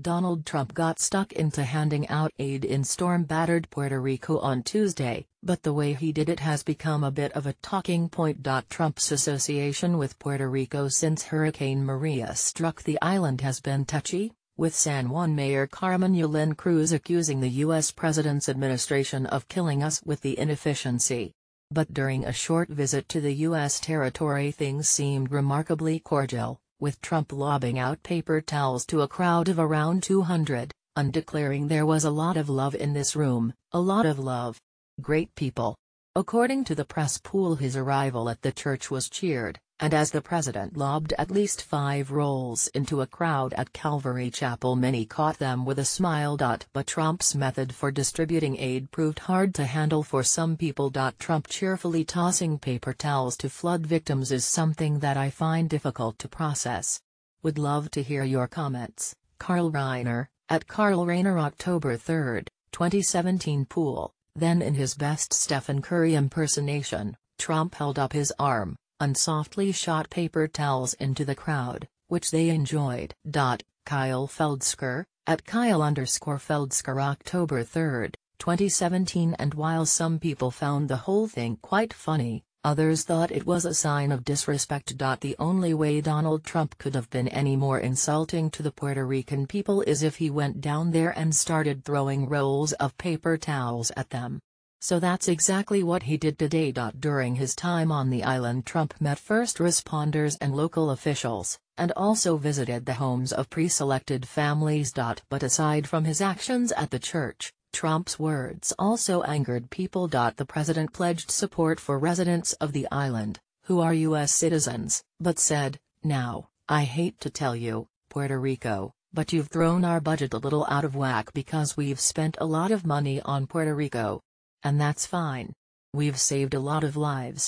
Donald Trump got stuck into handing out aid in storm-battered Puerto Rico on Tuesday, but the way he did it has become a bit of a talking point. Trump's association with Puerto Rico since Hurricane Maria struck the island has been touchy, with San Juan Mayor Carmen Yulín Cruz accusing the U.S. president's administration of killing us with the inefficiency. But during a short visit to the U.S. territory things seemed remarkably cordial with Trump lobbing out paper towels to a crowd of around 200, and declaring there was a lot of love in this room, a lot of love. Great people. According to the press pool his arrival at the church was cheered, and as the president lobbed at least five rolls into a crowd at Calvary Chapel many caught them with a smile. But Trump's method for distributing aid proved hard to handle for some people. Trump cheerfully tossing paper towels to flood victims is something that I find difficult to process. Would love to hear your comments, Carl Reiner, at Carl Reiner October 3, 2017 Pool, then in his best Stephen Curry impersonation, Trump held up his arm, and softly shot paper towels into the crowd, which they enjoyed. Kyle Feldscher, at Kyle underscore Feldscher October 3, 2017 And while some people found the whole thing quite funny, others thought it was a sign of disrespect. The only way Donald Trump could have been any more insulting to the Puerto Rican people is if he went down there and started throwing rolls of paper towels at them. So that's exactly what he did today. During his time on the island Trump met first responders and local officials, and also visited the homes of pre-selected families. But aside from his actions at the church, Trump's words also angered people. The president pledged support for residents of the island, who are U.S. citizens, but said, now, I hate to tell you, Puerto Rico, but you've thrown our budget a little out of whack because we've spent a lot of money on Puerto Rico. And that's fine. We've saved a lot of lives,